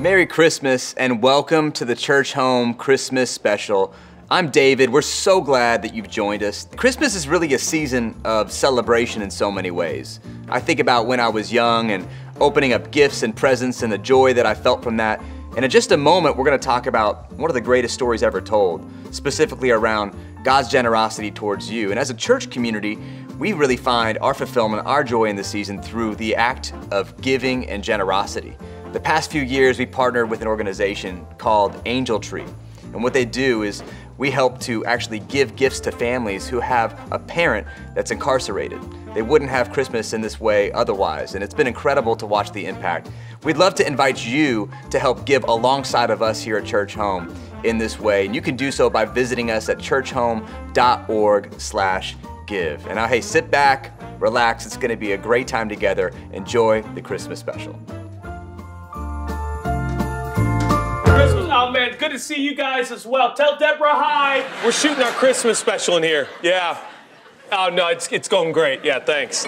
Merry Christmas and welcome to the Churchome Christmas Special. I'm David. We're so glad that you've joined us. Christmas is really a season of celebration in so many ways. I think about when I was young and opening up gifts and presents and the joy that I felt from that. And in just a moment, we're going to talk about one of the greatest stories ever told, specifically around God's generosity towards you. And as a church community, we really find our fulfillment, our joy in the season through the act of giving and generosity. The past few years, we partnered with an organization called Angel Tree. And what they do is we help to actually give gifts to families who have a parent that's incarcerated. They wouldn't have Christmas in this way otherwise, and it's been incredible to watch the impact. We'd love to invite you to help give alongside of us here at Churchome in this way, and you can do so by visiting us at churchome.org slash give. And now, hey, sit back, relax. It's going to be a great time together. Enjoy the Christmas special. Oh man, good to see you guys as well. Tell Deborah hi. We're shooting our Christmas special in here. Yeah. Oh no, it's it's going great. Yeah, thanks.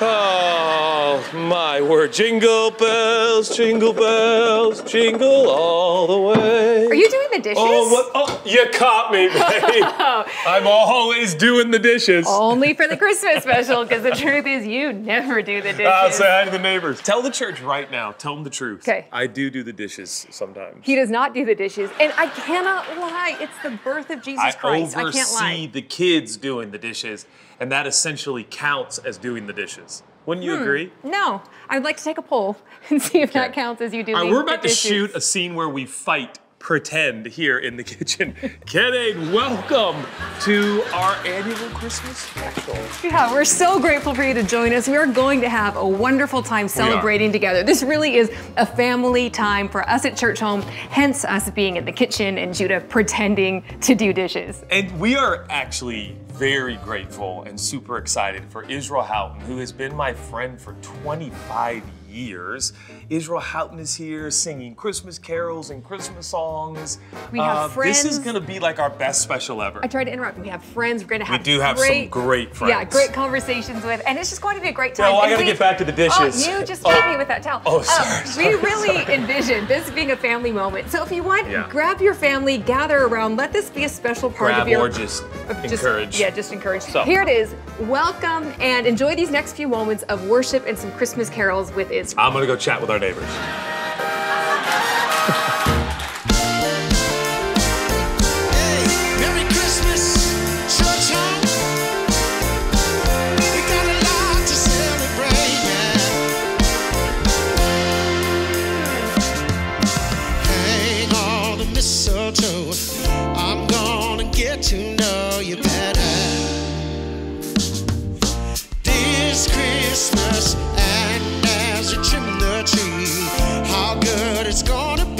Oh my word! Jingle bells, jingle bells, jingle all the way. Are you doing the dishes? Oh, what? Oh, you caught me, babe. Oh. I'm always doing the dishes. Only for the Christmas special, because the truth is, you never do the dishes. I'll say hi to the neighbors. Tell the church right now. Tell them the truth. Okay. I do do the dishes sometimes. he does not do the dishes, and I cannot lie. It's the birth of Jesus I Christ. I oversee can't lie. the kids doing the dishes, and that essentially counts as doing the dishes. Wouldn't Hmm. you agree? No, I'd like to take a poll and see if that counts as you doing All right, we're the about to dishes. shoot a scene where we fight pretend here in the kitchen. Kidding. Welcome to our annual Christmas special. Yeah, we're so grateful for you to join us. We are going to have a wonderful time celebrating together. This really is a family time for us at Churchome, hence us being in the kitchen and Judah pretending to do dishes. And we are actually very grateful and super excited for Israel Houghton, who has been my friend for 25 years. Israel Houghton is here singing Christmas carols and Christmas songs. We have friends. This is going to be like our best special ever. I tried to interrupt. We have friends. We're going to have We do have some great, great Yeah, great conversations with, and it's just going to be a great time. Well, I And gotta get back to the dishes. Oh, you just Oh. hit me with that towel. Oh, Um, sorry, sorry, we really envision this being a family moment. So if you want, Yeah. grab your family, gather around. Let this be a special part Grab of your. or just of encourage. Yeah, just encourage. So- Here it is. Welcome and enjoy these next few moments of worship and some Christmas carols with Israel. I'm gonna go chat with our neighbors. Merry Christmas, Churchome. We got a lot to celebrate, yeah. Hang on the mistletoe. I'm gonna get to know you better. This Christmas, tree, how good it's gonna be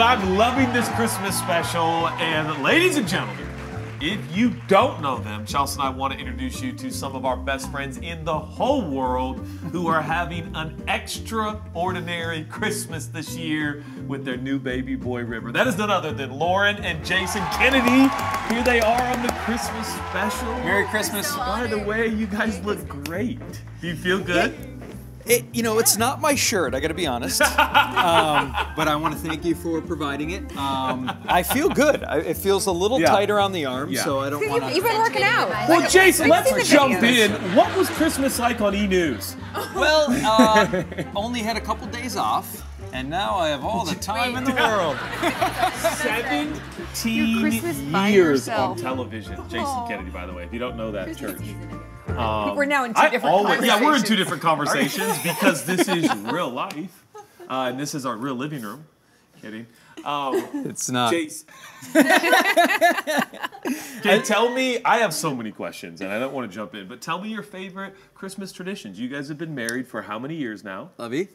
Well, I'm loving this Christmas special. And ladies and gentlemen, if you don't know them, Chelsea and I want to introduce you to some of our best friends in the whole world who are having an extraordinary Christmas this year with their new baby boy River. That is none other than Lauren and Jason Kennedy. Here they are on the Christmas special. Merry Christmas. By the way, you guys look great. Do you feel good? It, you know, it's not my shirt. I got to be honest. um, but I want to thank you for providing it. Um, I feel good. I, it feels a little Yeah. tight around the arm, Yeah. so I don't You've, want you've to. been working out. Well, Jason, I've let's jump videos. in. What was Christmas like on E News? Well, uh, only had a couple days off, and now I have all the time in the world. 17 Your Christmas by years on television. Jason Kennedy, by the way, if you don't know that church. We're now in two I different always, yeah, we're in two different conversations because this is real life, uh, and this is our real living room. Kidding. Um, It's not. Jason. okay, tell me. I have so many questions, and I don't want to jump in, but tell me your favorite Christmas traditions. You guys have been married for how many years now? Lovey?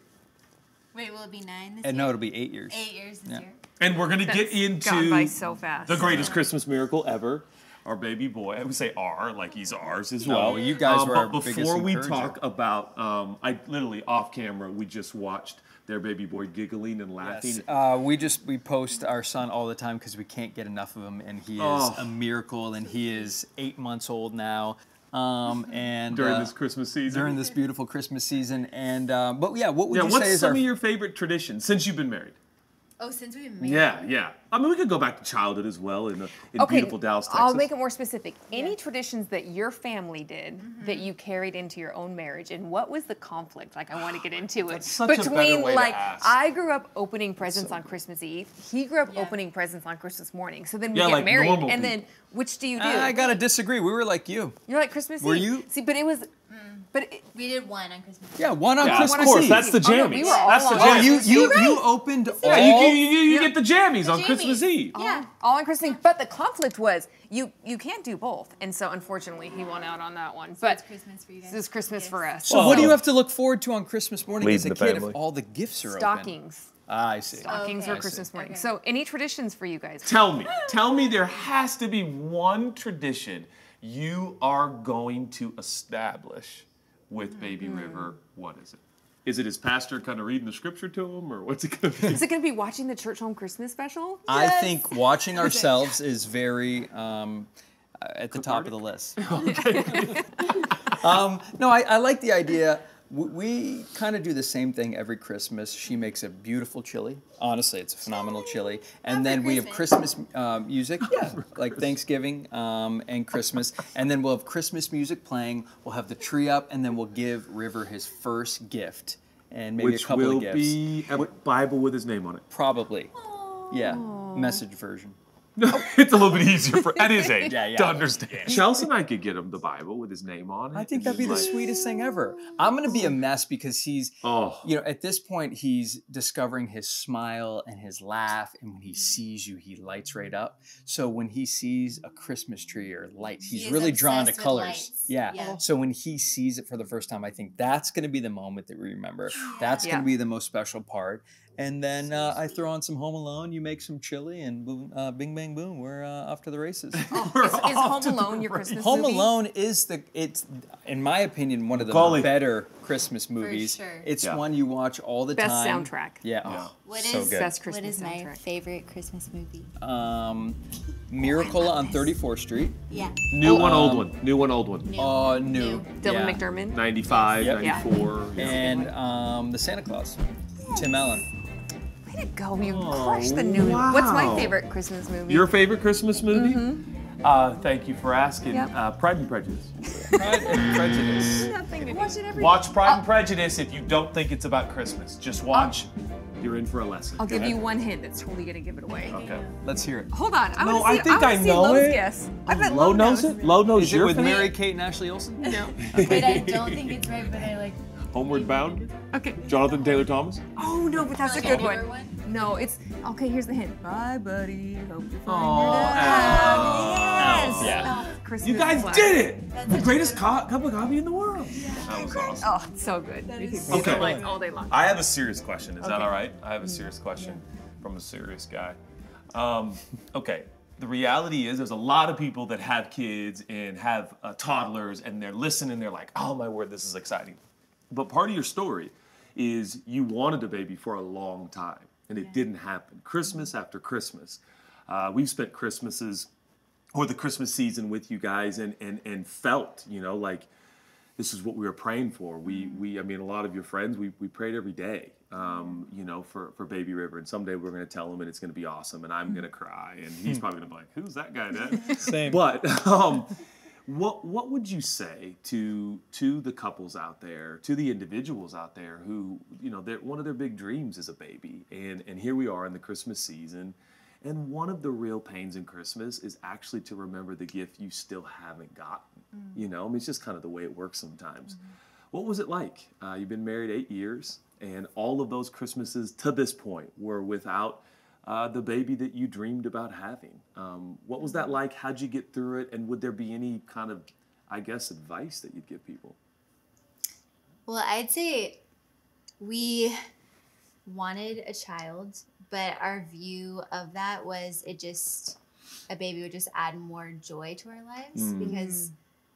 Wait, will it be nine this And year? no, it'll be eight years. Eight years this Yeah. year. And we're gonna get into gone by so fast. the greatest Christmas miracle ever. Our baby boy. I would say our, like he's ours as well. No, well. you guys Um, were But our biggest before we talk about, um, I literally off camera, we just watched their baby boy giggling and laughing. Yes. Uh, we just we post our son all the time because we can't get enough of him, and he is Oh. a miracle. And he is eight months old now. Um, and during uh, this Christmas season. during this beautiful Christmas season, and uh, but yeah, what would yeah, you what's say is some our of your favorite traditions since you've been married? Oh, since we've been married. Yeah, yeah. I mean, we could go back to childhood as well in, uh, in Okay, beautiful Dallas, Texas. I'll make it more specific. Any Yeah. traditions that your family did that you carried into your own marriage, and what was the conflict? Like, I want to get into it such a better between to like ask. I grew up opening presents on Christmas Eve. He grew up Yeah. opening presents on Christmas morning. So then we Yeah, get like married, normal and then which do you do? I gotta disagree. We were like you. You're like Christmas Were Eve. you- See, but it was, but it, We did one on Christmas. Yeah, one on Yeah, Christmas of course, Eve. that's the Oh, no, jammies. we were all that's the on- Oh, jammies. you you You're right. you opened all. yeah, you, you, you, you Yeah. get the jammies on jammies. Christmas Eve. Yeah. all on Christmas Eve. But the conflict was you you can't do both, and so unfortunately he won out on that one. But it's But Christmas for you guys. this is Christmas for us. So what do you have to look forward to on Christmas morning as a kid family. if all the gifts are open? Stockings. Ah, I see. Stockings Okay. or Christmas morning. Okay. So, any traditions for you guys? Tell me, tell me there has to be one tradition you are going to establish with Baby Mm-hmm. River. What is it? Is it his pastor kind of reading the scripture to him, or what's it going to be? Is it going to be watching the Churchome Christmas special? I think watching ourselves is very um, uh, at the top of the list. um, no, I, I like the idea. W- We kind of do the same thing every Christmas. She makes a beautiful chili. Honestly, it's a phenomenal chili. And then we have Christmas. Christmas uh, music, yeah, like Thanksgiving um, and Christmas. And then we'll have Christmas music playing. We'll have the tree up, and then we'll give River his first gift, and maybe Which a couple will of gifts. be a Bible with his name on it. Probably, yeah, message version. it's a little bit easier for at his age Yeah, yeah. to understand. Chelsea and I could get him the Bible with his name on it. I think that'd be the sweetest thing ever. I'm gonna be a oh. mess because he's, Oh. you know, at this point he's discovering his smile and his laugh, and when he sees you, he lights right up. So when he sees a Christmas tree or lights, He he's is really drawn to colors. Yeah. Yeah. Oh. So when he sees it for the first time, I think that's gonna be the moment that we remember. That's Yeah. gonna be the most special part. And then uh, I throw on some Home Alone, you make some chili, and boom, uh, bing bang boom, we're uh, off to the races. Is, is Home Alone your Christmas movie? Home movie? Alone is the it's in my opinion one of the Golly. better Christmas movies. For sure. It's Yeah. one you watch all the Best time. Best soundtrack. Yeah. Yeah. Oh, What so is- good. Best What Christmas is my favorite Christmas movie? Um, Miracle on 34th Street. Yeah. New one, old Um, one. New one, old one. New. Uh, new. Dylan yeah. McDermott. 95, Yep. 94. yeah. And um, the Santa Claus. Tim Allen. Way to go! You crushed the new. What's my favorite Christmas movie? Your favorite Christmas movie? Uh, thank you for asking. Yep. Uh, Pride and Prejudice. Pride and Prejudice. Watch it every. Watch Pride and Prejudice if you don't think it's about Christmas. Just watch. You're in for a lesson. I'll Go give ahead. you one hint that's totally gonna give it away. Okay. Let's hear it. Hold on, I No, want to see. I think wanna I see know Lowe's it. guess. I bet Lo knows knows. it? Lo knows Is it with? Mary Kate and Ashley Olsen? No. Wait, I don't think it's right, but I like. Homeward Bound? Okay. Jonathan Taylor Thomas? Oh no, but that's a Like a good one. one? No, it's okay. Here's the hint. Bye, buddy. Hope you find Aw, your love. Yeah. Christmas You guys classic. did it! The greatest co- cup of coffee in the world. That was awesome. Oh, it's so good. You can Okay. okay. lights all day long. I have a serious question. Is that all right? I have a serious question from a serious guy. Um, okay. The reality is, there's a lot of people that have kids and have uh, toddlers, and they're listening. They're like, "Oh my word, this is exciting." But part of your story is you wanted a baby for a long time, and it didn't happen. Christmas after Christmas, uh, we've spent Christmases or the Christmas season with you guys, and and and felt, you know, like this is what we were praying for. We we I mean a lot of your friends we we prayed every day. Um, you know, for, for Baby River, and someday we're gonna tell him, and it's gonna be awesome, and I'm gonna cry, and he's probably gonna be like, "Who's that guy?" Dad? Same. But um, what what would you say to to the couples out there, to the individuals out there who you know, one of their big dreams is a baby, and and here we are in the Christmas season, and one of the real pains in Christmas is actually to remember the gift you still haven't gotten. You know, I mean, it's just kind of the way it works sometimes. What was it like? Uh, you've been married eight years, and all of those Christmases to this point were without uh, the baby that you dreamed about having. Um, what was that like? How'd you get through it? And would there be any kind of, I guess, advice that you'd give people? Well, I'd say we wanted a child, but our view of that was it just a baby would just add more joy to our lives Mm. because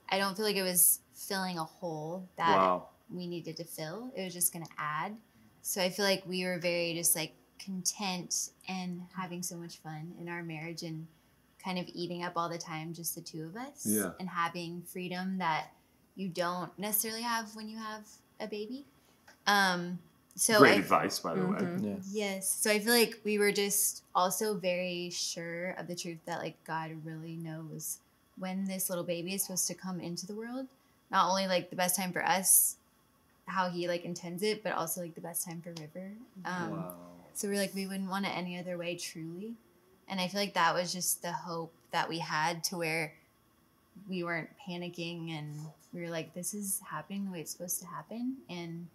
I don't feel like it was filling a hole that Wow. we needed to fill. It was just going to add. So I feel like we were very just like content and having so much fun in our marriage and kind of eating up all the time, just the two of us, Yeah. and having freedom that you don't necessarily have when you have a baby. Um, so Great I, advice, by the way. Yeah. Yes. So I feel like we were just also very sure of the truth that like God really knows when this little baby is supposed to come into the world. Not only like the best time for us, how he like intends it, but also like the best time for River. Um, Wow. So we're like we wouldn't want it any other way truly. And I feel like that was just the hope that we had to where we weren't panicking and we were like, this is happening the way it's supposed to happen and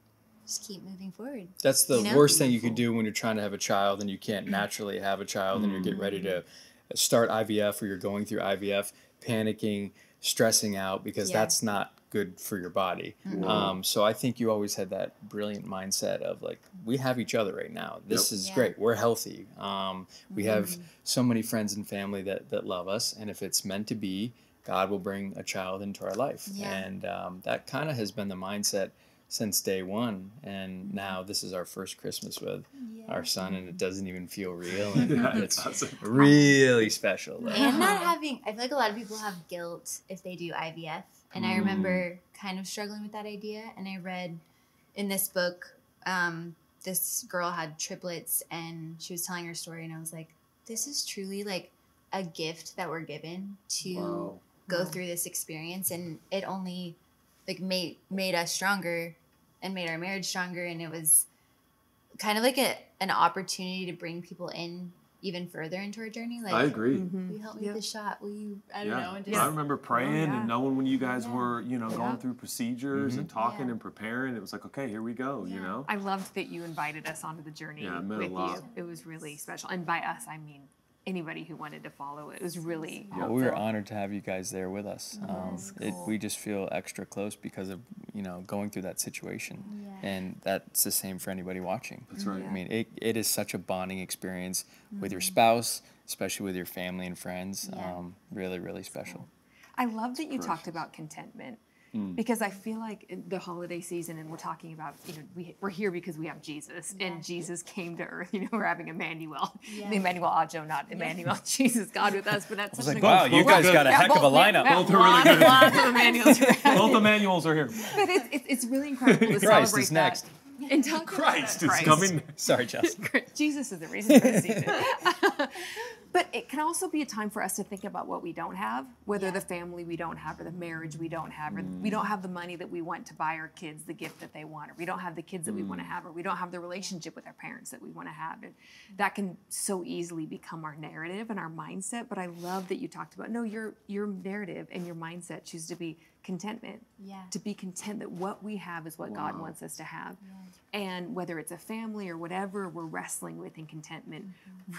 just keep moving forward. That's the You know? worst thing you could do when you're trying to have a child and you can't mm-hmm. naturally have a child and you're getting ready to mm. start IVF or you're going through IVF, panicking, stressing out because Yeah. that's not good for your body. Um, so I think you always had that brilliant mindset of like, we have each other right now. This Yep. is Yeah. great. We're healthy. Um, we have so many friends and family that, that love us. And if it's meant to be, God will bring a child into our life. Yeah. And um, that kind of has been the mindset since day one. And now this is our first Christmas with our son, and it doesn't even feel real. And Yeah, it's doesn't. really special. though. and not having i feel like a lot of people have guilt if they do ivf and i remember kind of struggling with that idea and i read in this book um, this girl had triplets and she was telling her story and i was like this is truly like a gift that we're given to Wow. go through this experience and it only like made made us stronger and made our marriage stronger and it was kind of like a an opportunity to bring people in even further into our journey like I agree. Mm-hmm. will you help me with the shot? Will you? I don't Yeah. know. And just, I remember praying yeah. and knowing when you guys Yeah. were, you know, going through procedures and talking Yeah. and preparing. It was like, okay, here we go. You know. I loved that you invited us onto the journey Yeah, it meant a with lot. you. It was really special. And by us, I mean anybody who wanted to follow it. It was really Well, we were honored to have you guys there with us. Um, That's it, we just feel extra close because of you know going through that situation, Yeah. and that's the same for anybody watching. That's right. I mean, it, it is such a bonding experience with your Mm-hmm. spouse, especially with your family and friends. Yeah. Um, really, really special. I love that you talked about contentment Mm. because I feel like the holiday season, and we're talking about, you know, we, we're here because we have Jesus, Yeah. and Jesus came to earth. You know, we're having Emmanuel, Yeah. the Emmanuel Acho, not Emmanuel, Jesus, God with us. But that's such like, a wow, you guys got a heck of a lineup. Both are really good. Lots of Emmanuels. Both the manuals are here. But it's, it's, it's really incredible to Christ celebrate is next. that. And talk Christ is Christ. coming. Sorry, Justin. Jesus is the reason for the season. but it can also be a time for us to think about what we don't have, whether Yeah. the family we don't have, or the marriage we don't have, or we mm. don't have the money that we want to buy our kids the gift that they want, or we don't have the kids that we want to mm. have, or we don't have the relationship with our parents that we want to have. And that can so easily become our narrative and our mindset. But I love that you talked about no, your your narrative and your mindset choose to be contentment. Yeah. To be content that what we have is what God wants us to have. And whether it's a family or whatever we're wrestling with in contentment,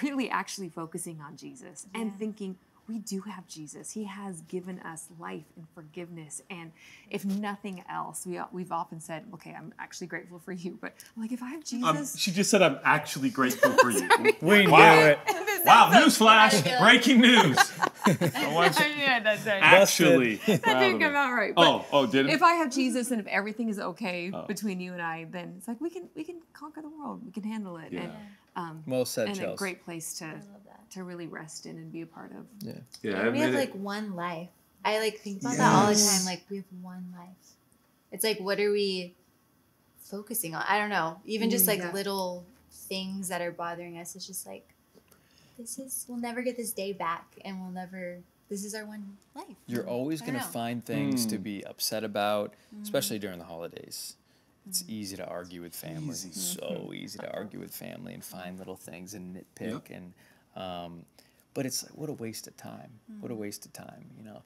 really actually focusing on Jesus and thinking, we do have Jesus. He has given us life and forgiveness. And if nothing else, we, we've often said, okay, I'm actually grateful for you, but I'm like, if I have Um, Jesus, she just said, "I'm actually grateful for you." We Wow. knew it. wow! Newsflash! Breaking news. yeah, that's right. Actually, that didn't come out right. Oh, But oh, did it? if I have Jesus and if everything is okay Oh. between you and I, then it's like we can we can conquer the world. We can handle it. And um, Well said, and a great place to to really rest in and be a part of. Yeah. yeah, And we have like one life. I like think about that all the time. Like we have one life. It's like what are we focusing on? I don't know. Even just Mm, like yeah. little things that are bothering us. It's just like this is we'll never get this day back, and we'll never. This is our one life. You're always going to find things to Hmm. be upset about, especially during the holidays. It's easy to argue with family. So easy to argue with family and find little things and nitpick and um, but it's like what a waste of time. What a waste of time, you know.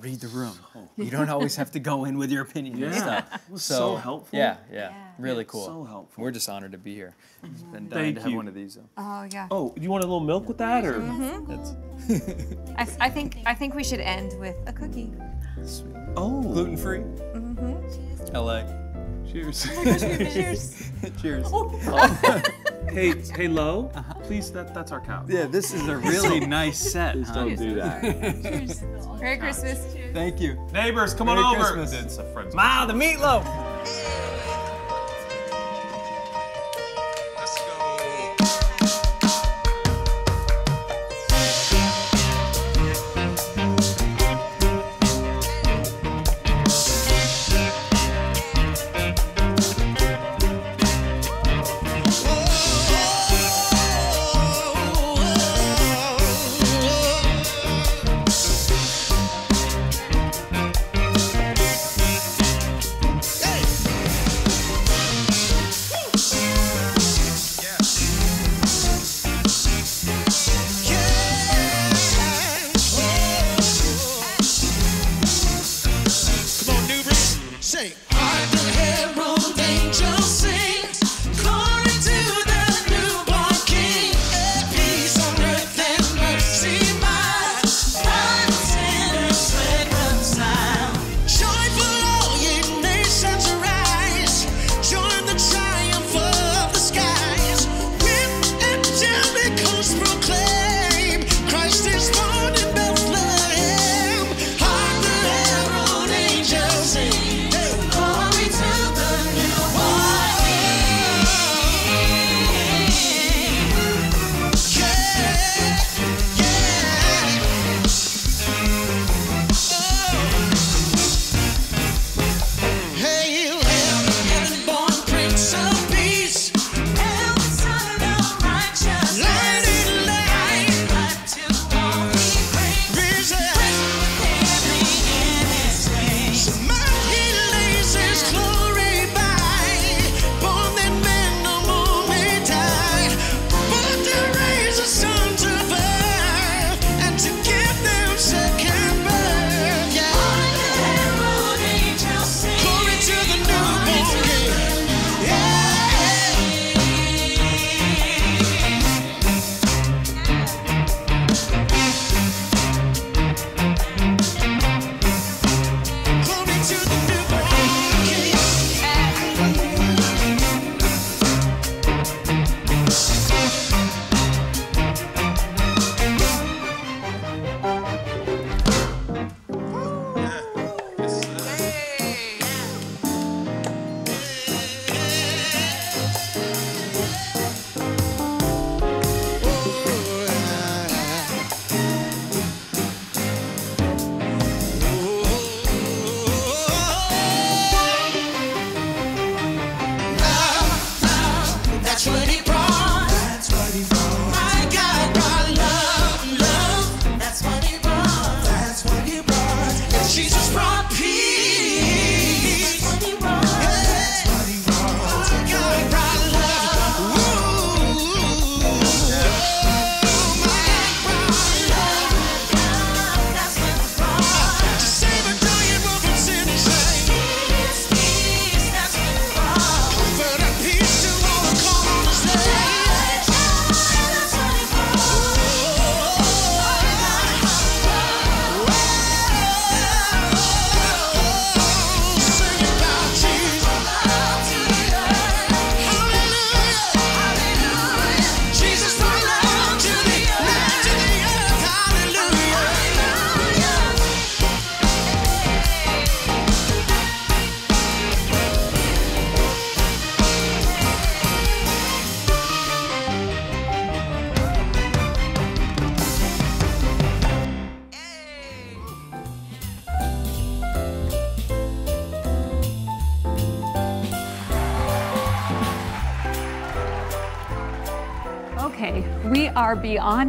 Read the room. You don't always have to go in with your opinion and Yeah. stuff. It was so helpful. Yeah, yeah, Yeah. really cool. So helpful. We're just honored to be here. It's been dying Thank to have you. one of these. Though. Oh yeah. Oh, you want a little milk with that, or? That's I, I think I think we should end with a cookie. sweet. Oh, Gluten free. Mm-hmm. LA. Cheers. Oh cheers. Cheers. Oh. hey, hey, Lo, uh-huh. please. That that's our cow. Yeah, this is a really nice set. Please huh? don't do that. cheers. Merry Christmas. Thank you. Neighbors, come on Merry over. Christmas. It's a friend's. Wow, the meatloaf. I'm the herald angel sing.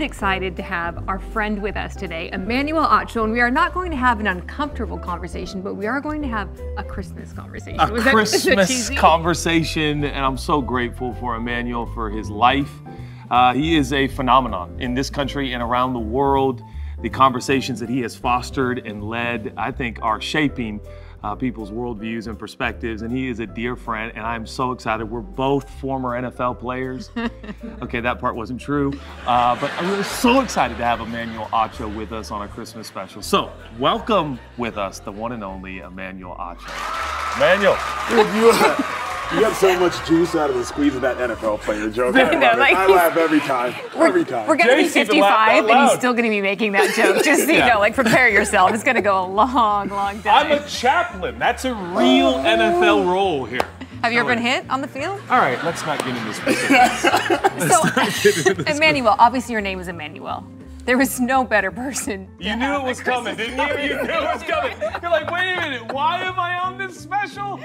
Beyond excited to have our friend with us today, Emmanuel Acho, and we are not going to have an uncomfortable conversation, but we are going to have a Christmas conversation. a that- is that Christmas conversation, and I'm so grateful for Emmanuel for his life. Uh, he is a phenomenon in this country and around the world. The conversations that he has fostered and led, I think, are shaping uh, people's worldviews and perspectives. And he is a dear friend, and I'm so excited. We're both former NFL players. okay, that part wasn't true, uh, but I'm so excited to have Emmanuel Acho with us on our Christmas special. So, welcome with us the one and only Emmanuel Acho. Emmanuel. You, you got so much juice out of the squeeze of that NFL player joke. I, I know, like I laugh every time. every time. We're gonna be Jace even laughed 55 and he's still gonna be making that joke. Just so you know, like prepare yourself. It's gonna go a long, long time. I'm a chaplain. That's a real NFL role here. Have you ever been hit on the field? All right, let's not get into specifics. So, Emmanuel, obviously your name is Emmanuel. There was no better person. You knew it was coming, Christmas didn't you? You knew it was coming. You're like, wait a minute, why am I on this special?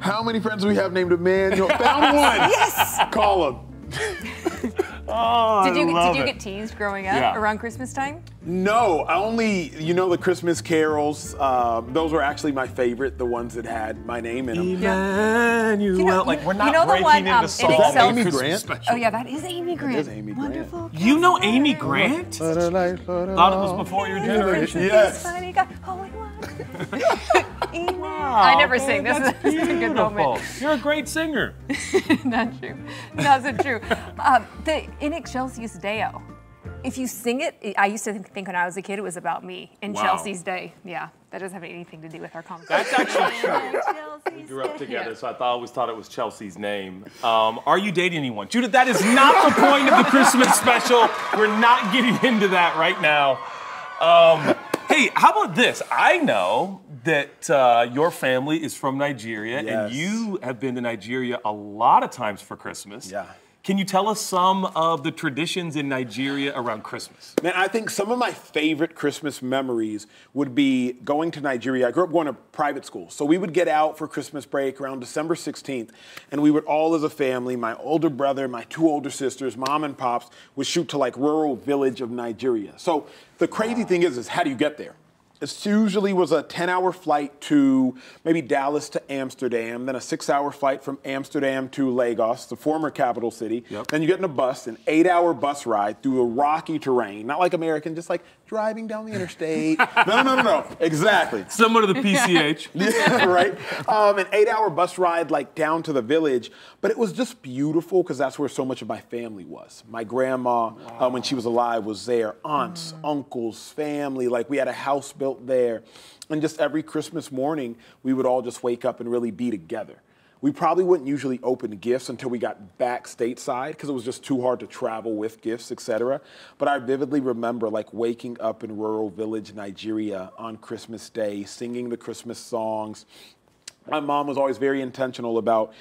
How many friends do we have named Emmanuel? Found one. yes. Call him. Oh, Did you, I love did you it. get teased growing up Yeah. around Christmas time? No, I only you know the Christmas carols. Uh, those were actually my favorite. The ones that had my name in them. Emmanuel. You know- like we're you not know the breaking one, into um, in song Excel- on Amy Christmas Grant? special. Oh yeah, that is Amy Grant. is Amy Grant. Wonderful. You know Amy Grant? Thought Thought it was before your generation. Yes. Funny guy. Holy one. Email. I never sing. This is, this is a good moment. You're a great singer. Not true. Not so true. Um, the In Excelsis Deo. If you sing it, I used to think when I was a kid it was about me in Wow. Chelsea's day. Yeah, that doesn't have anything to do with our conversation. That's actually true. We grew up together, so I thought, always thought it was Chelsea's name. Um, are you dating anyone? Judith, that is not the point of the Christmas special. We're not getting into that right now. Um, hey, how about this? I know that uh, your family is from Nigeria, and you have been to Nigeria a lot of times for Christmas. Yeah. Can you tell us some of the traditions in Nigeria around Christmas? Man, I think some of my favorite Christmas memories would be going to Nigeria. I grew up going to private school. So we would get out for Christmas break around December 16th, and we would all as a family, my older brother, my two older sisters, mom and pops, would shoot to like rural village of Nigeria. So the crazy thing is, is how do you get there? It usually was a 10 hour flight to maybe Dallas to Amsterdam, then a six hour flight from Amsterdam to Lagos, the former capital city. Yep. Then you get in a bus, an eight hour bus ride through a rocky terrain, not like American, just like driving down the interstate. no, no, no, no, exactly. Similar to the PCH. Yeah, right. Um, an eight-hour bus ride, like down to the village, but it was just beautiful because that's where so much of my family was. My grandma, uh, when she was alive, was there. Aunts, uncles, family. Like we had a house built there, and just every Christmas morning, we would all just wake up and really be together. We probably wouldn't usually open gifts until we got back stateside because it was just too hard to travel with gifts, etc. But I vividly remember like waking up in rural village Nigeria on Christmas Day, singing the Christmas songs. My mom was always very intentional about.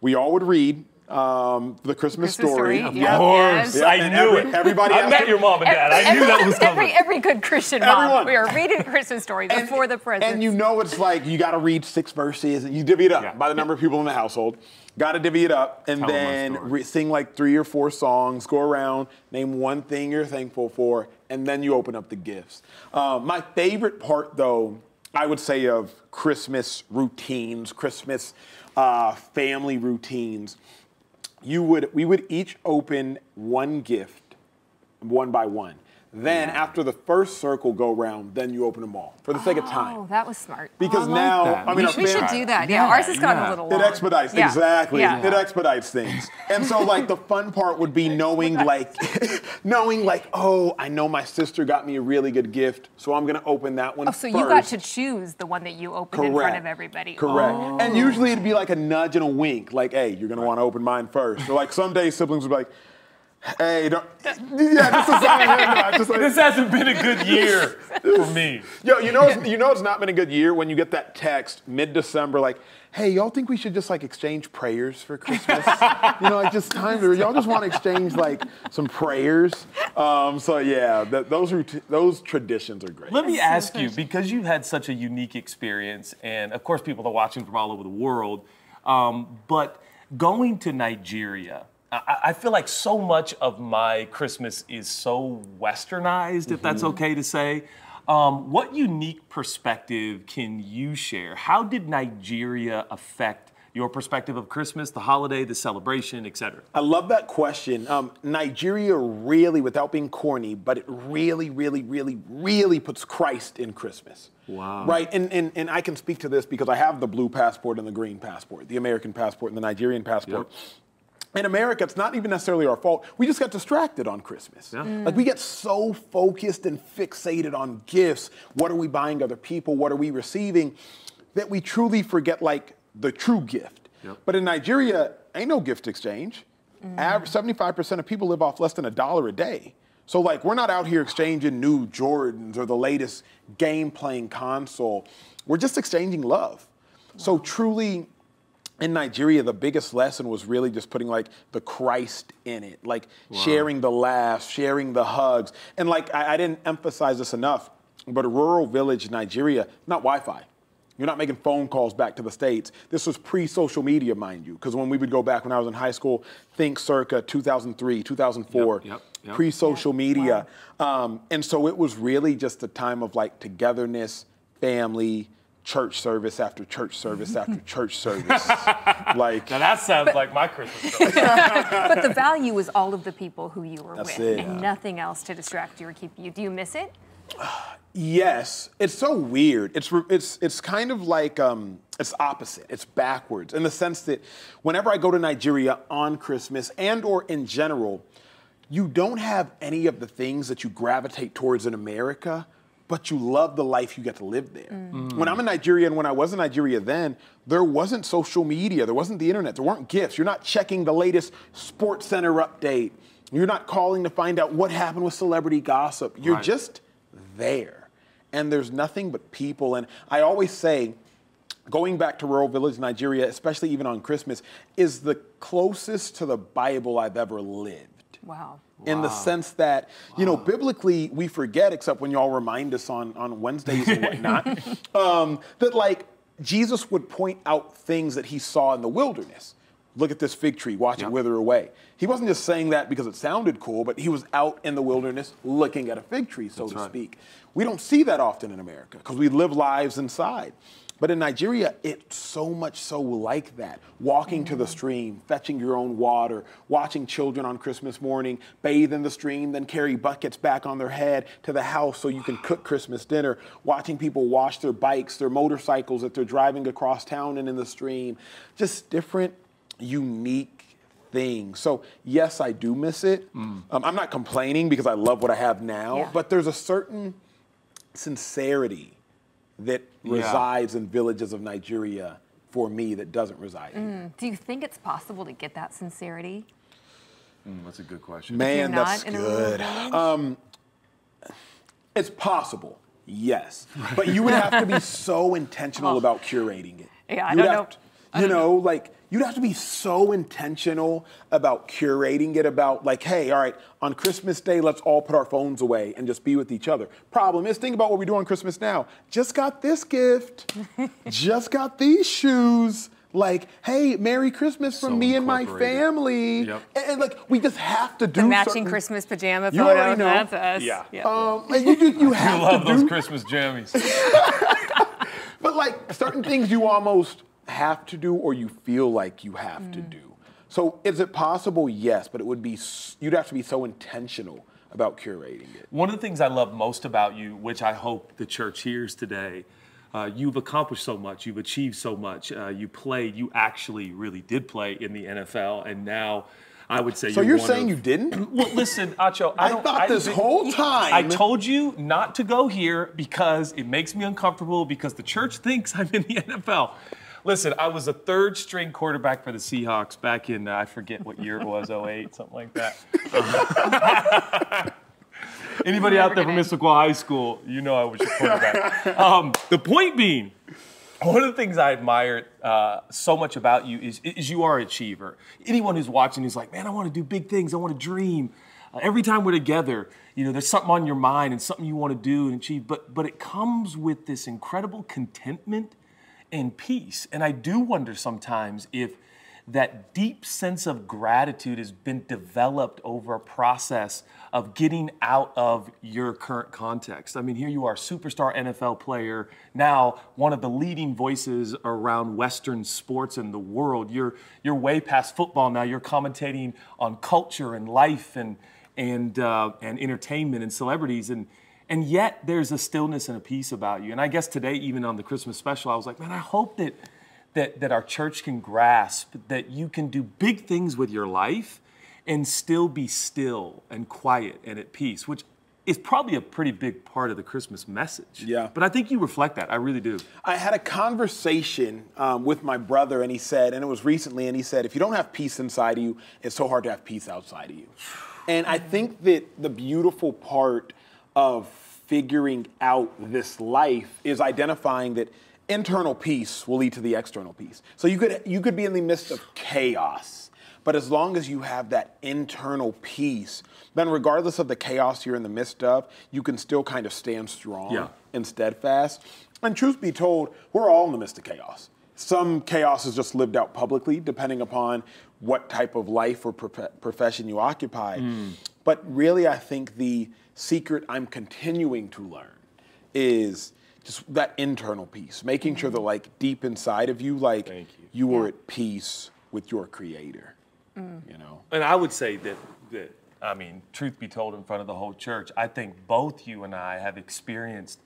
We all would read um, the Christmas, Christmas story. story, Yeah. yeah. course, Yes. I And knew every- it. everybody I met to- your mom and dad. I knew that was coming. Every, every good Christian mom. Everyone. We are reading Christmas stories And- before the presents. And you know it's like you got to read six verses and you divvy it up Yeah. by the number of people in the household. Got to divvy it up and Tell 'em my then re- sing like three or four songs, go around, name one thing you're thankful for, and then you open up the gifts. Um, my favorite part, though, I would say of Christmas routines, Christmas uh, family routines, you would we would each open one gift one by one. Then after the first circle go round, then you open them all for the sake of time. Oh, that was smart. Because I now, that. I mean, We should We should do that. Yeah, ours has gotten yeah. a little It expedites Yeah. exactly. Yeah. It expedites things, and so like the fun part would be knowing like, knowing like, oh, I know my sister got me a really good gift, so I'm gonna open that one Oh, so first. you got to choose the one that you opened in front of everybody. Correct. Oh. And usually it'd be like a nudge and a wink, like, hey, you're gonna want to open mine first. Or like some days siblings would be like, hey, don't. Yeah, just a sign of just like, This hasn't been a good year for me. Yo, you know, it's, you know, it's not been a good year when you get that text mid-December, like, "Hey, y'all think we should just like exchange prayers for Christmas? you know, like just time to y'all just want to exchange like some prayers." Um, so yeah, th- those rout- those traditions are great. Let me ask you, because you've had such a unique experience, and of course, people are watching from all over the world, um, but going to Nigeria, I, I feel like so much of my Christmas is so westernized, if that's okay to say. Um, what unique perspective can you share? How did Nigeria affect your perspective of Christmas, the holiday, the celebration, etc.? I love that question. Um, Nigeria really, without being corny, but it really, really, really, really puts Christ in Christmas. Wow. Right? And, and, and I can speak to this because I have the blue passport and the green passport, the American passport and the Nigerian passport. In America, it's not even necessarily our fault. We just got distracted on Christmas. Mm. Like we get so focused and fixated on gifts. What are we buying other people? What are we receiving? That we truly forget like the true gift. Yep. But in Nigeria, ain't no gift exchange. Mm. Average 75% of people live off less than a dollar a day. So like we're not out here exchanging new Jordans or the latest game playing console. We're just exchanging love. So truly in Nigeria, the biggest lesson was really just putting like the Christ in it, like sharing the laughs, sharing the hugs. And like I, I didn't emphasize this enough, but a rural village in Nigeria, not Wi-Fi. You're not making phone calls back to the States. This was pre-social media, mind you, because when we would go back when I was in high school, think circa 2003, 2004, Yep, yep, yep. pre-social media. Um, and so it was really just a time of like togetherness, family, church service after church service after church service. like Now that sounds like my Christmas. But the value was all of the people who you were That's with it. and nothing else to distract you or keep you. Do you miss it? Yes, it's so weird. It's it's it's kind of like um, it's opposite. It's backwards in the sense that whenever I go to Nigeria on Christmas and or in general, you don't have any of the things that you gravitate towards in America, but you love the life you get to live there. Mm. Mm. When I'm in Nigeria and when I was in Nigeria then, there wasn't social media, there wasn't the internet, there weren't gifts. You're not checking the latest Sports Center update. You're not calling to find out what happened with celebrity gossip. You're Right. just there. And there's nothing but people. And I always say, going back to rural village Nigeria, especially even on Christmas, is the closest to the Bible I've ever lived. Wow. In the sense that, you know, biblically we forget, except when y'all remind us on, on Wednesdays and whatnot, um, that like Jesus would point out things that he saw in the wilderness. Look at this fig tree, watch it wither away. He wasn't just saying that because it sounded cool, but he was out in the wilderness looking at a fig tree, so to right. speak. We don't see that often in America because we live lives inside. But in Nigeria, it's so much so like that. Walking to the stream, fetching your own water, watching children on Christmas morning bathe in the stream, then carry buckets back on their head to the house so you can cook Christmas dinner, watching people wash their bikes, their motorcycles that they're driving across town and in the stream. Just different, unique things. So, yes, I do miss it. Um, I'm not complaining because I love what I have now, Yeah. but there's a certain sincerity that Yeah. resides in villages of Nigeria for me that doesn't reside here. Do you think it's possible to get that sincerity? That's a good question. Man, that's not in a rural good. Um, it's possible, yes, but you would have to be so intentional about curating it. Oh. Yeah, I You would don't know. to- you know, like you'd have to be so intentional about curating it. About like, hey, all right, on Christmas Day, let's all put our phones away and just be with each other. Problem is, think about what we do on Christmas now. Just got this gift. just got these shoes. Like, hey, Merry Christmas from So me and my family. Yep. And, and, like, we just have to do The matching certain- Christmas pajama You already know. That's us. Yeah. Um, like, you, you, you I have love to those do, Christmas jammies. but like certain things you almost have to do, or you feel like you have to do. So is it possible? Yes, but it would be you'd have to be so intentional about curating it. One of the things I love most about you, which I hope the church hears today, uh, you've accomplished so much, you've achieved so much. Uh, you played, you actually really did play in the NFL, and now I would say So you're, you're one saying of- you didn't? Well, listen, Acho, I, I don't, thought this whole time. I told you not to go here because it makes me uncomfortable because the church thinks I'm in the NFL. Listen, I was a third string quarterback for the Seahawks back in, uh, I forget what year it was, 08, something like that. Anybody out there from Issaquah High School, you know I was your quarterback. um, the point being, one of the things I admire uh, so much about you is, is you are an achiever. Anyone who's watching is like, man, I want to do big things. I want to dream. Uh, every time we're together, you know, there's something on your mind and something you want to do and achieve. But but it comes with this incredible contentment and peace. And I do wonder sometimes if that deep sense of gratitude has been developed over a process of getting out of your current context. I mean, here you are, superstar NFL player, now one of the leading voices around Western sports in the world. You're you're way past football now. You're commentating on culture and life and and uh, and entertainment and celebrities and and yet there's a stillness and a peace about you. And I guess today, even on the Christmas special, I was like, man, I hope that that, that our church can grasp that you can do big things with your life and still be still and quiet and at peace, which is probably a pretty big part of the Christmas message. Yeah. But I think you reflect that. I really do. I had a conversation um, with my brother, and he said, and it was recently, and he said, if you don't have peace inside of you, it's so hard to have peace outside of you. And I think that the beautiful part of figuring out this life is identifying that internal peace will lead to the external peace. So you could you could be in the midst of chaos, but as long as you have that internal peace, then regardless of the chaos you're in the midst of, you can still kind of stand strong Yeah. and steadfast. And truth be told, we're all in the midst of chaos. Some chaos is just lived out publicly, depending upon what type of life or prof- profession you occupy. Hmm. But really, I think the secret I'm continuing to learn is just that internal peace, making sure that, mm-hmm. like, deep inside of you, like, Thank you. you are at peace with your Creator. Mm. You know. And I would say that that I mean, truth be told, in front of the whole church, I think both you and I have experienced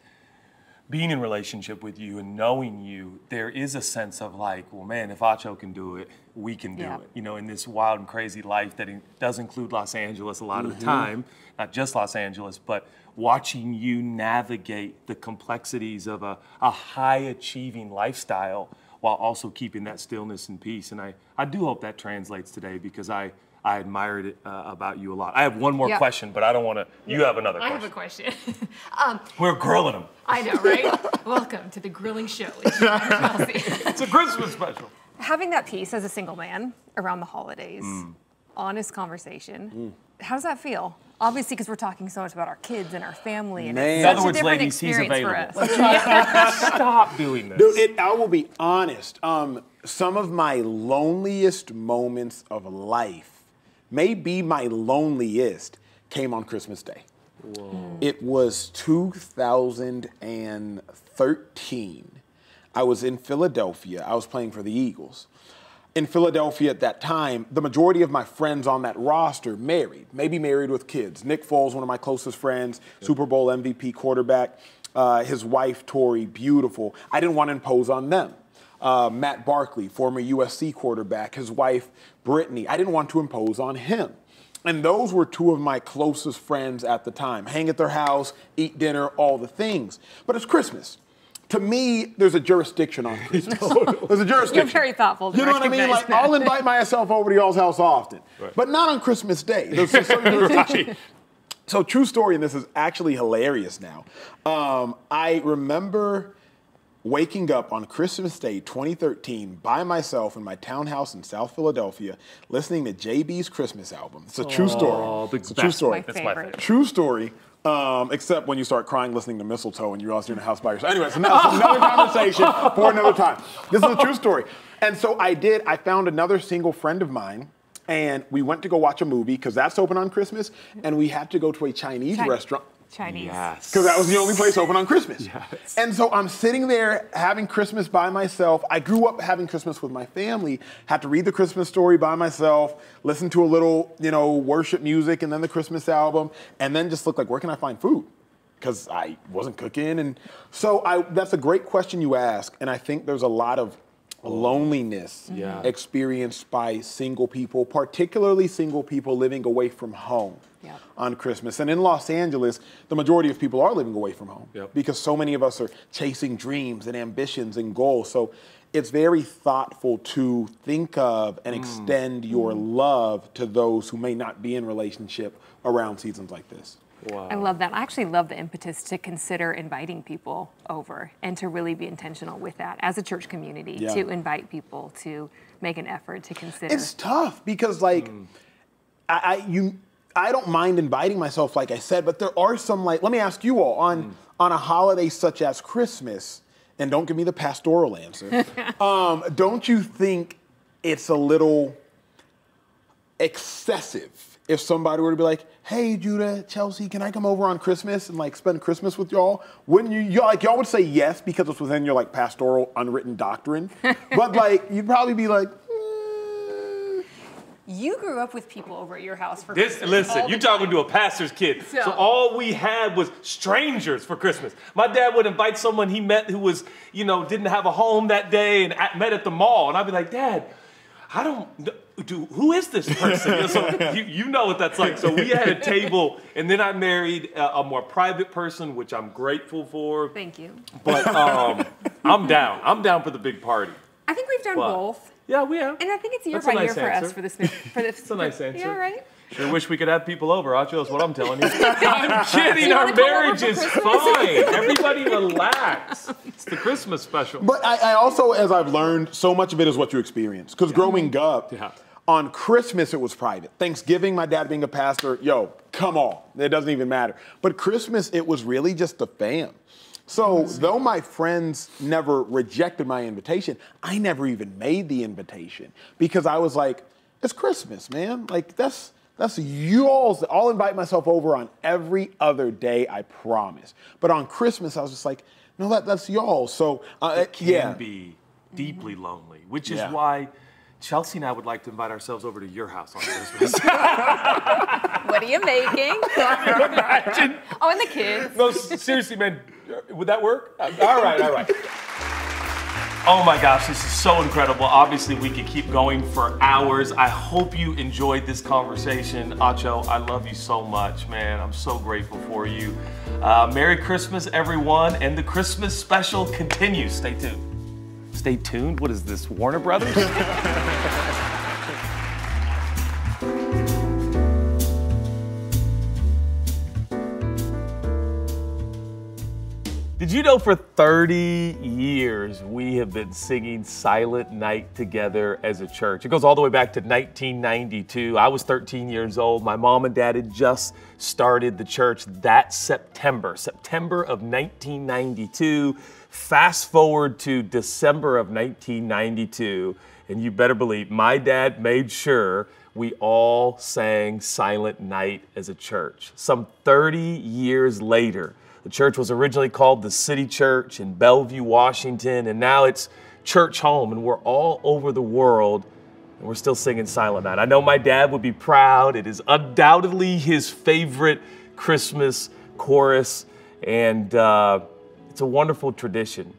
being in relationship with you and knowing you. There is a sense of like, well, man, if Acho can do it, we can do Yeah. it. You know, in this wild and crazy life that in- does include Los Angeles a lot of the mm-hmm. time, not just Los Angeles, but watching you navigate the complexities of a, a high achieving lifestyle while also keeping that stillness and peace. And I, I do hope that translates today because I, I admired it uh, about you a lot. I have one more Yeah. question, but I don't want to. You have another question. I have a question. um, We're grilling them. I know, right? Welcome to the grilling show. with John and Chelsea. It's a Christmas special. Having that peace as a single man around the holidays, Mm. honest conversation. How does that feel? Obviously, because we're talking so much about our kids and our family, and Man. it's In such other a different ladies, he's experience for available. us. Stop doing this. Dude, it, I will be honest. Um, some of my loneliest moments of life, maybe my loneliest, came on Christmas Day. It was 2013. I was in Philadelphia. I was playing for the Eagles. In Philadelphia at that time, the majority of my friends on that roster married, maybe married with kids. Nick Foles, one of my closest friends, Super Bowl MVP quarterback. Uh, his wife, Tori, beautiful. I didn't want to impose on them. Uh, Matt Barkley, former USC quarterback, his wife, Brittany, I didn't want to impose on him. And those were two of my closest friends at the time. Hang at their house, eat dinner, all the things. But it's Christmas. To me, there's a jurisdiction on Christmas. there's a jurisdiction. very thoughtful to You know what I mean? Like, that. I'll invite myself over to y'all's house often, but not on Christmas Day. There's a certain jurisdiction. So, true story, and this is actually hilarious now. Um, I remember waking up on Christmas Day 2013 by myself in my townhouse in South Philadelphia, listening to JB's Christmas album. It's a true story. the It's a true story. My That's my favorite. favorite. True story. Um, except when you start crying listening to Mistletoe and you realize you're in a house by yourself. Anyway, so now it's another conversation for another time. This is a true story. And so I did, I found another single friend of mine and we went to go watch a movie because that's open on Christmas and we had to go to a Chinese Chi- restaurant. Chinese. Yes. Because that was the only place open on Christmas. Yes. And so I'm sitting there having Christmas by myself. I grew up having Christmas with my family, had to read the Christmas story by myself, listen to a little, you know, worship music and then the Christmas album, and then just look like, where can I find food? Because I wasn't cooking. And so I, that's a great question you ask. And I think there's a lot of loneliness Yeah. experienced by single people, particularly single people living away from home Yep. on Christmas. And in Los Angeles, the majority of people are living away from home Yep. because so many of us are chasing dreams and ambitions and goals. So it's very thoughtful to think of and mm. extend your mm. love to those who may not be in relationship around seasons like this. I love that. I actually love the impetus to consider inviting people over and to really be intentional with that as a church community Yeah. to invite people to make an effort to consider. It's tough because like mm. I, I you I don't mind inviting myself, like I said, but there are some like let me ask you all on on a holiday such as Christmas, and don't give me the pastoral answer. um, don't you think it's a little excessive if somebody were to be like, "Hey, Judah, Chelsea, can I come over on Christmas and like spend Christmas with y'all?" Wouldn't you? Y'all like y'all would say yes because it's within your like pastoral unwritten doctrine, but like you'd probably be like, "Mm." You grew up with people over at your house for This, Christmas listen, all you the talking to a pastor's kid. So. So- all we had was strangers for Christmas. My dad would invite someone he met who was, you know, didn't have a home that day and at, met at the mall, and I'd be like, Dad, I don't. Do who is this person? You know, so you, you know what that's like. So we had a table, and then I married a, a more private person, which I'm grateful for. Thank you. But um, I'm down. I'm down for the big party. I think we've done What? both. Yeah, we have. And I think it's year That's by nice year for us for this. For this It's a nice answer. Yeah, right. Sure wish we could have people over, Acho, is what I'm telling you. I'm kidding, you our wanna come over marriage is fine. Everybody relax. It's the Christmas special. But I, I also, as I've learned, so much of it is what you experience. Because growing up, Yeah. on Christmas it was private. Thanksgiving, my dad being a pastor, yo, come on, it doesn't even matter. But Christmas, it was really just the fam. So though my friends never rejected my invitation, I never even made the invitation because I was like, it's Christmas, man. Like that's that's you all's. I'll invite myself over on every other day, I promise. But on Christmas, I was just like, no, that that's y'all. So uh, can yeah. be deeply lonely, which is Yeah. why Chelsea and I would like to invite ourselves over to your house on Christmas. What are you making? Imagine. Oh, and the kids. No, seriously, man, would that work? Uh, All right, all right. Oh my gosh, this is so incredible. Obviously, we could keep going for hours. I hope you enjoyed this conversation. Acho, I love you so much, man. I'm so grateful for you. Uh, Merry Christmas, everyone, and the Christmas special continues. Stay tuned. Stay tuned? What is this, Warner Brothers? Did you know for 30 years we have been singing Silent Night together as a church? It goes all the way back to 1992. I was 13 years old. My mom and dad had just started the church that September, September of 1992. Fast forward to December of 1992, and you better believe my dad made sure we all sang Silent Night as a church. Some 30 years later, the church was originally called the City Church in Bellevue, Washington, and now it's Churchome, and we're all over the world, and we're still singing Silent Night. I know my dad would be proud. It is undoubtedly his favorite Christmas chorus, and uh, it's a wonderful tradition.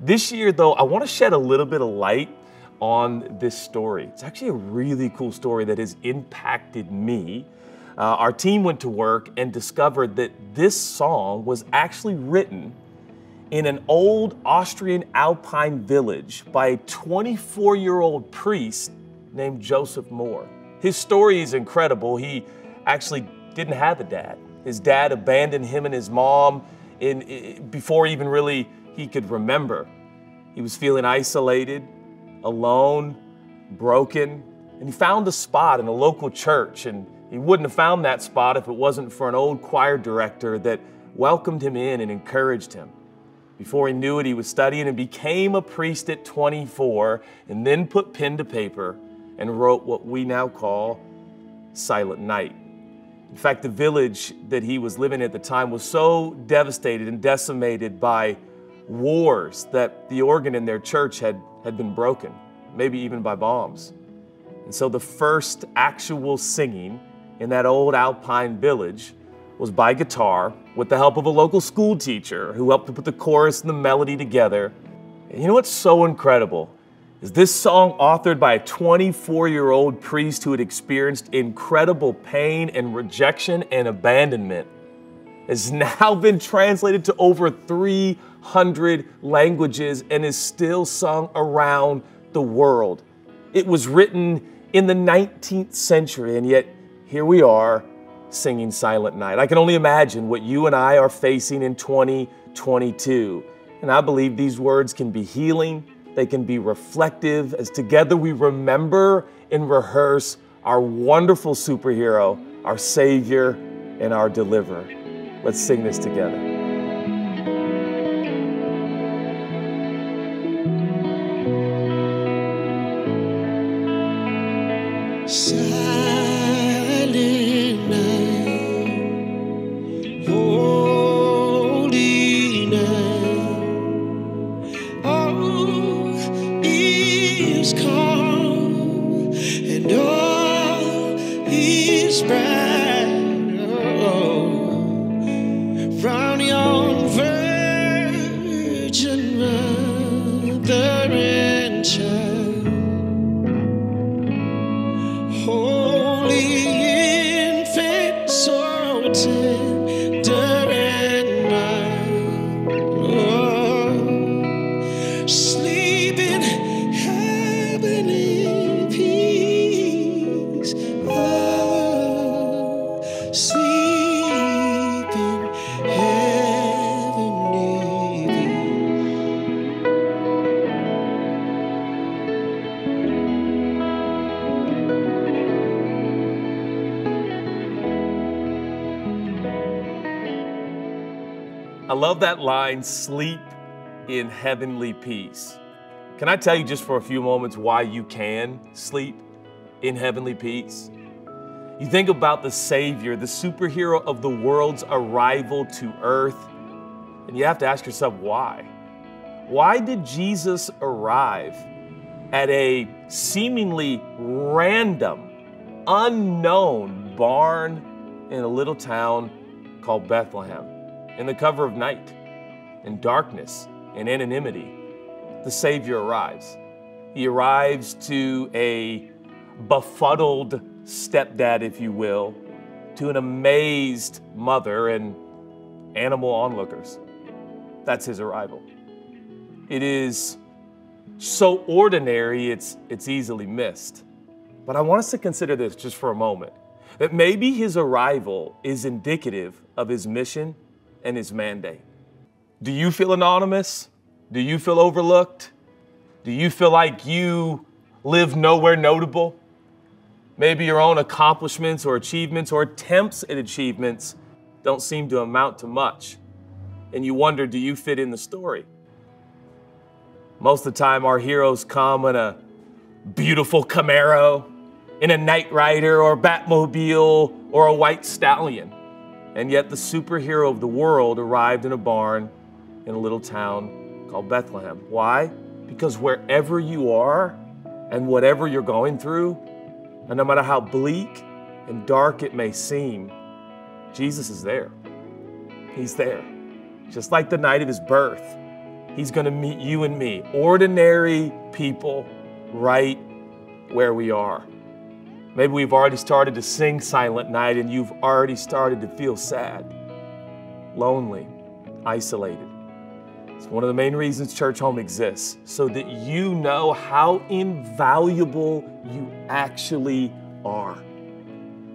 This year, though, I want to shed a little bit of light on this story. It's actually a really cool story that has impacted me. Uh, our team went to work and discovered that this song was actually written in an old Austrian alpine village by a 24 year old priest named Joseph Mohr. His story is incredible. He actually didn't have a dad. His dad abandoned him and his mom in, i- before even really he could remember. He was feeling isolated, alone, broken, and he found a spot in a local church. And he wouldn't have found that spot if it wasn't for an old choir director that welcomed him in and encouraged him. Before he knew it, he was studying and became a priest at 24, and then put pen to paper and wrote what we now call Silent Night. In fact, the village that he was living at the time was so devastated and decimated by wars that the organ in their church had, had been broken, maybe even by bombs. And so the first actual singing in that old alpine village was by guitar with the help of a local school teacher who helped to put the chorus and the melody together. And you know what's so incredible? Is this song authored by a 24 year old priest who had experienced incredible pain and rejection and abandonment has now been translated to over 300 languages and is still sung around the world. It was written in the 19th century, and yet here we are singing Silent Night. I can only imagine what you and I are facing in 2022. And I believe these words can be healing, they can be reflective as together we remember and rehearse our wonderful superhero, our Savior, and our Deliverer. Let's sing this together. Love that line, sleep in heavenly peace. Can I tell you just for a few moments why you can sleep in heavenly peace? You think about the Savior, the superhero of the world's arrival to earth, and you have to ask yourself why. Why did Jesus arrive at a seemingly random, unknown barn in a little town called Bethlehem? In the cover of night, in darkness, in anonymity, the Savior arrives. He arrives to a befuddled stepdad, if you will, to an amazed mother and animal onlookers. That's his arrival. It is so ordinary, it's, it's easily missed. But I want us to consider this just for a moment that maybe his arrival is indicative of his mission and his mandate. Do you feel anonymous? Do you feel overlooked? Do you feel like you live nowhere notable? Maybe your own accomplishments or achievements or attempts at achievements don't seem to amount to much. And you wonder, do you fit in the story? Most of the time, our heroes come in a beautiful Camaro, in a Knight Rider or Batmobile or a white stallion. And yet, the superhero of the world arrived in a barn in a little town called Bethlehem. Why? Because wherever you are and whatever you're going through, and no matter how bleak and dark it may seem, Jesus is there. He's there. Just like the night of his birth, he's going to meet you and me, ordinary people, right where we are. Maybe we've already started to sing Silent Night and you've already started to feel sad, lonely, isolated. It's one of the main reasons Churchome exists, so that you know how invaluable you actually are.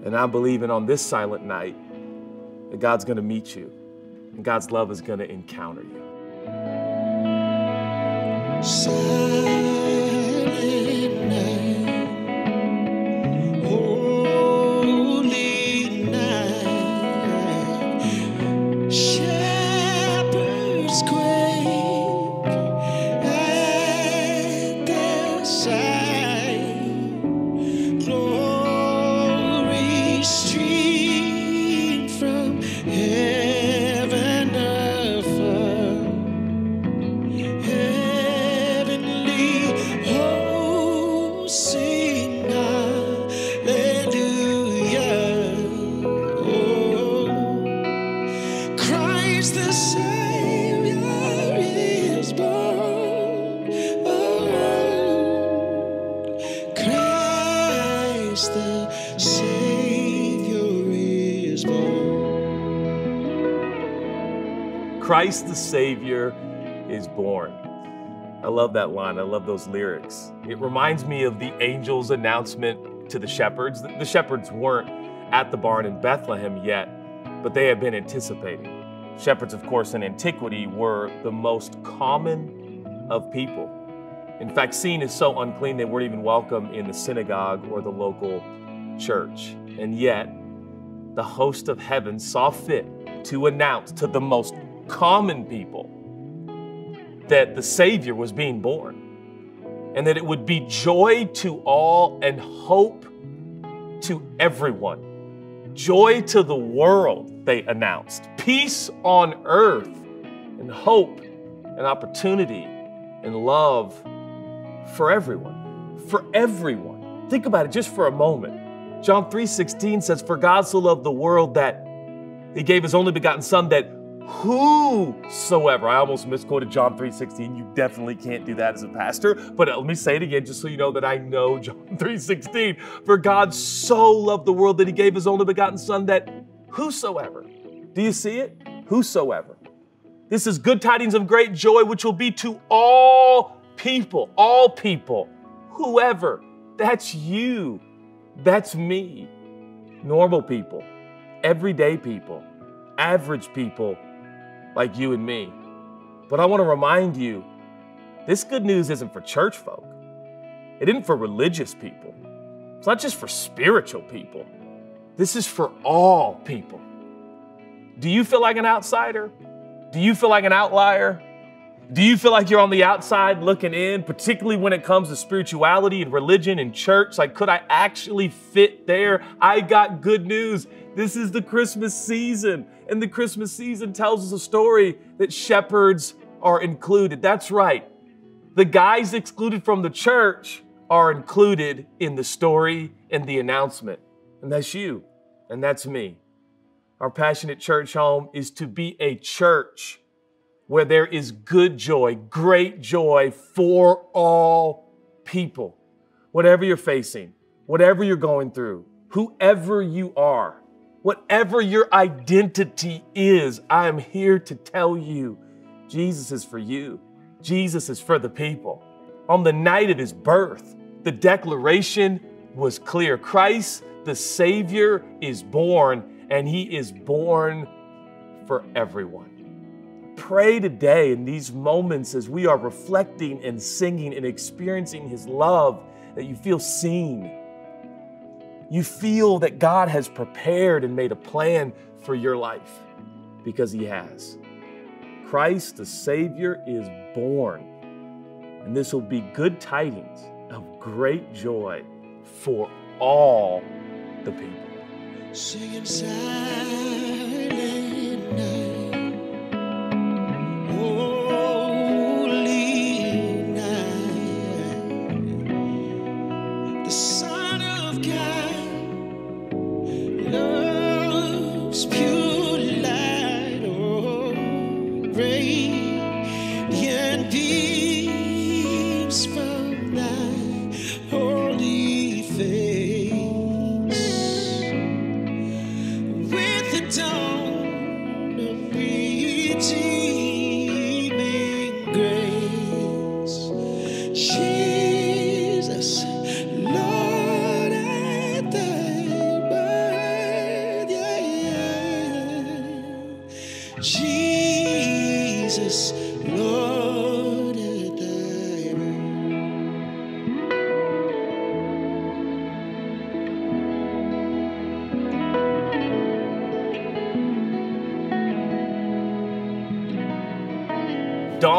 And I'm believing on this silent night that God's going to meet you and God's love is going to encounter you. Silent Christ the Savior is born. I love that line. I love those lyrics. It reminds me of the angel's announcement to the shepherds. The shepherds weren't at the barn in Bethlehem yet, but they had been anticipating. Shepherds, of course, in antiquity were the most common of people. In fact, seen as so unclean, they weren't even welcome in the synagogue or the local church. And yet, the host of heaven saw fit to announce to the most common people that the Savior was being born and that it would be joy to all and hope to everyone. Joy to the world, they announced. Peace on earth, and hope, and opportunity, and love for everyone. For everyone. Think about it just for a moment. John 3:16 says, For God so loved the world that he gave his only begotten son that whosoever i almost misquoted john 3.16 you definitely can't do that as a pastor but let me say it again just so you know that i know john 3.16 for god so loved the world that he gave his only begotten son that whosoever do you see it? Whosoever. This is good tidings of great joy which will be to all people all people. Whoever that's you that's me. Normal people everyday people average people like you and me. But I want to remind you this good news isn't for church folk, it isn't for religious people, it's not just for spiritual people. This is for all people. Do you feel like an outsider? Do you feel like an outlier? Do you feel like you're on the outside looking in, particularly when it comes to spirituality and religion and church? Like, could I actually fit there? I got good news. This is the Christmas season, and the Christmas season tells us a story that shepherds are included. That's right. The guys excluded from the church are included in the story and the announcement. And that's you, and that's me. Our passionate church home is to be a church where there is good joy, great joy for all people. Whatever you're facing, whatever you're going through, whoever you are, whatever your identity is, I am here to tell you Jesus is for you. Jesus is for the people. On the night of his birth, the declaration was clear Christ, the Savior, is born, and he is born for everyone pray today in these moments as we are reflecting and singing and experiencing His love that you feel seen. You feel that God has prepared and made a plan for your life because He has. Christ the Savior is born, and this will be good tidings of great joy for all the people. Singing night, holy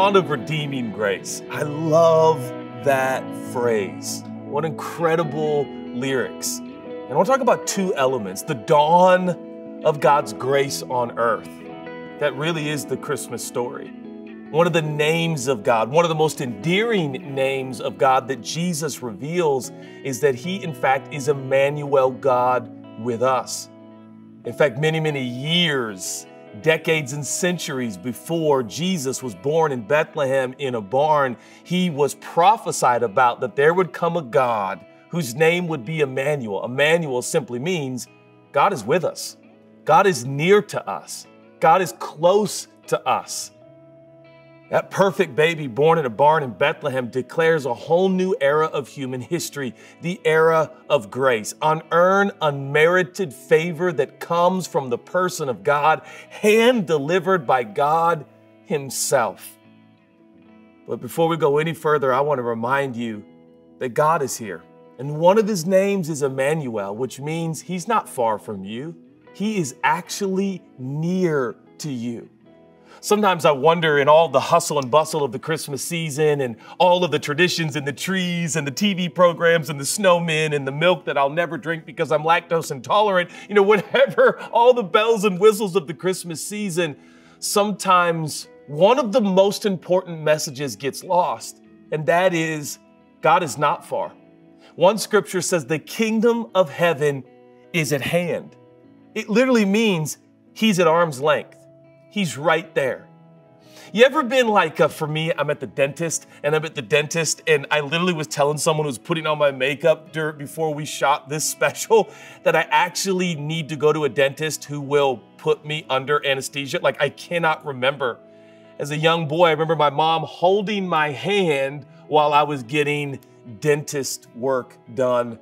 Of redeeming grace. I love that phrase. What incredible lyrics. And I want to talk about two elements the dawn of God's grace on earth. That really is the Christmas story. One of the names of God, one of the most endearing names of God that Jesus reveals is that He, in fact, is Emmanuel, God with us. In fact, many, many years, decades and centuries before Jesus was born in Bethlehem in a barn, he was prophesied about that there would come a God whose name would be Emmanuel. Emmanuel simply means God is with us, God is near to us, God is close to us. That perfect baby born in a barn in Bethlehem declares a whole new era of human history, the era of grace, unearned, unmerited favor that comes from the person of God, hand delivered by God Himself. But before we go any further, I want to remind you that God is here. And one of His names is Emmanuel, which means He's not far from you, He is actually near to you. Sometimes I wonder in all the hustle and bustle of the Christmas season and all of the traditions and the trees and the TV programs and the snowmen and the milk that I'll never drink because I'm lactose intolerant, you know, whatever, all the bells and whistles of the Christmas season, sometimes one of the most important messages gets lost, and that is God is not far. One scripture says the kingdom of heaven is at hand. It literally means he's at arm's length. He's right there. You ever been like, uh, for me, I'm at the dentist and I'm at the dentist and I literally was telling someone who was putting on my makeup dur- before we shot this special that I actually need to go to a dentist who will put me under anesthesia. Like, I cannot remember. As a young boy, I remember my mom holding my hand while I was getting dentist work done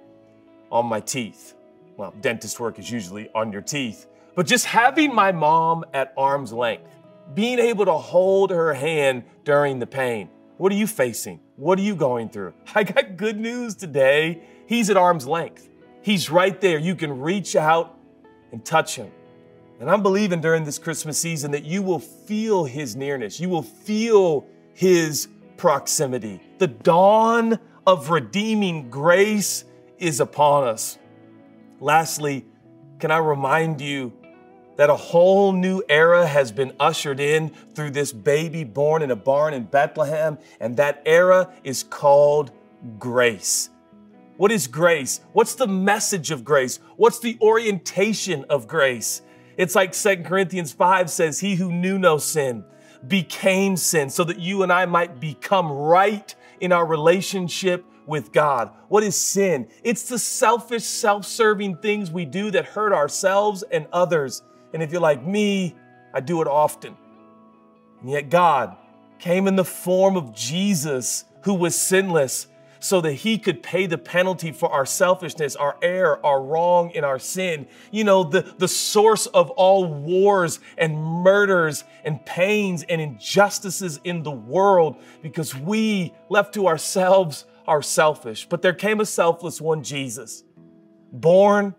on my teeth. Well, dentist work is usually on your teeth. But just having my mom at arm's length, being able to hold her hand during the pain. What are you facing? What are you going through? I got good news today. He's at arm's length. He's right there. You can reach out and touch him. And I'm believing during this Christmas season that you will feel his nearness. You will feel his proximity. The dawn of redeeming grace is upon us. Lastly, can I remind you that a whole new era has been ushered in through this baby born in a barn in Bethlehem, and that era is called grace. What is grace? What's the message of grace? What's the orientation of grace? It's like 2 Corinthians 5 says, He who knew no sin became sin so that you and I might become right in our relationship with God. What is sin? It's the selfish, self serving things we do that hurt ourselves and others. And if you're like me, I do it often. And yet God came in the form of Jesus, who was sinless, so that he could pay the penalty for our selfishness, our error, our wrong, and our sin. You know, the, the source of all wars and murders and pains and injustices in the world because we, left to ourselves, are selfish. But there came a selfless one, Jesus, born,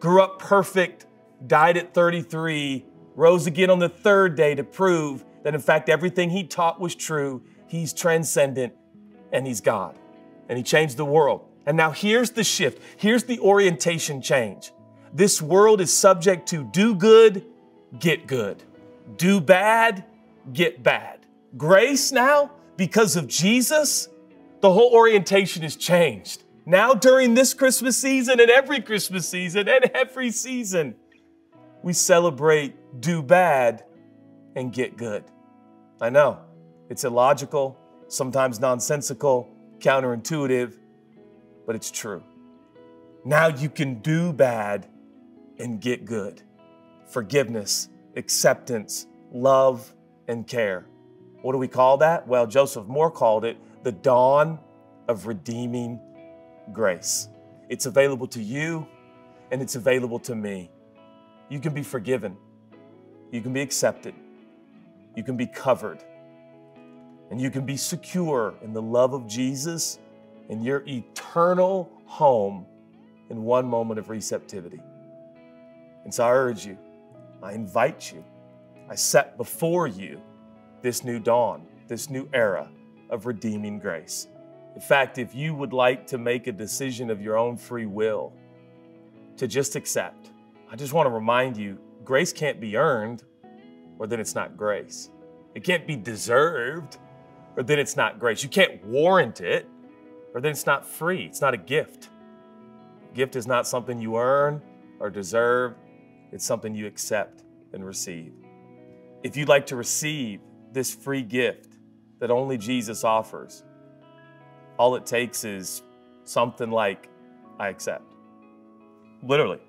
grew up perfect, died at 33, rose again on the third day to prove that, in fact, everything he taught was true. He's transcendent and he's God. And he changed the world. And now here's the shift. Here's the orientation change. This world is subject to do good, get good. Do bad, get bad. Grace now, because of Jesus, the whole orientation is changed. Now, during this Christmas season and every Christmas season and every season, we celebrate do bad and get good. I know it's illogical, sometimes nonsensical, counterintuitive, but it's true. Now you can do bad and get good. Forgiveness, acceptance, love, and care. What do we call that? Well, Joseph Mohr called it the dawn of redeeming grace. It's available to you and it's available to me. You can be forgiven, you can be accepted, you can be covered, and you can be secure in the love of Jesus in your eternal home in one moment of receptivity. And so I urge you, I invite you, I set before you this new dawn, this new era of redeeming grace. In fact, if you would like to make a decision of your own free will to just accept, I just want to remind you grace can't be earned, or then it's not grace. It can't be deserved, or then it's not grace. You can't warrant it, or then it's not free. It's not a gift. gift is not something you earn or deserve, it's something you accept and receive. If you'd like to receive this free gift that only Jesus offers, all it takes is something like, I accept. Literally,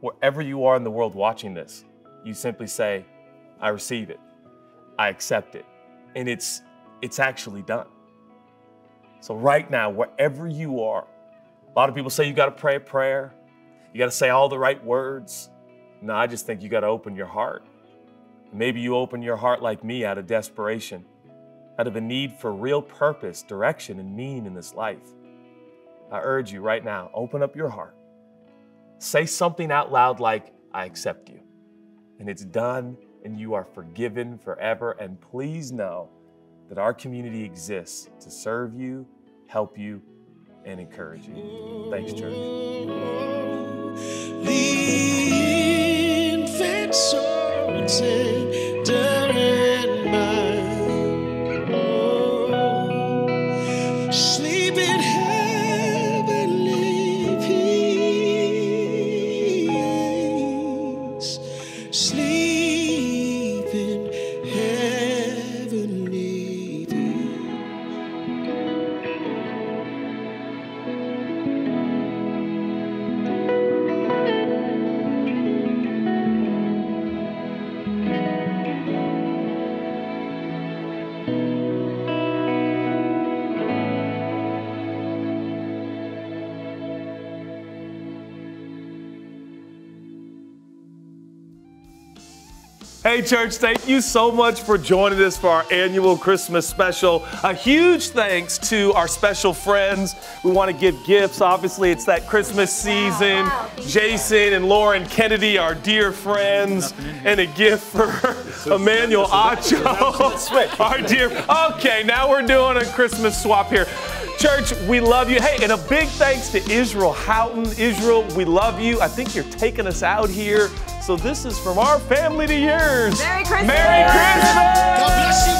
wherever you are in the world watching this, you simply say, I receive it, I accept it. And it's, it's actually done. So, right now, wherever you are, a lot of people say you got to pray a prayer, you got to say all the right words. No, I just think you got to open your heart. Maybe you open your heart like me out of desperation, out of a need for real purpose, direction, and meaning in this life. I urge you right now, open up your heart. Say something out loud like, I accept you. And it's done and you are forgiven forever. And please know that our community exists to serve you, help you, and encourage you. Thanks, church. Church, thank you so much for joining us for our annual Christmas special. A huge thanks to our special friends. We want to give gifts. Obviously, it's that Christmas season. wow, thank you. Jason and Lauren Kennedy, our dear friends, and a gift for Emmanuel Acho, our dear. Okay, now we're doing a Christmas swap here. Church, we love you. Hey, and a big thanks to Israel Houghton. Israel, we love you. I think you're taking us out here. So this is from our family to yours. Merry Christmas! Merry Christmas! God bless you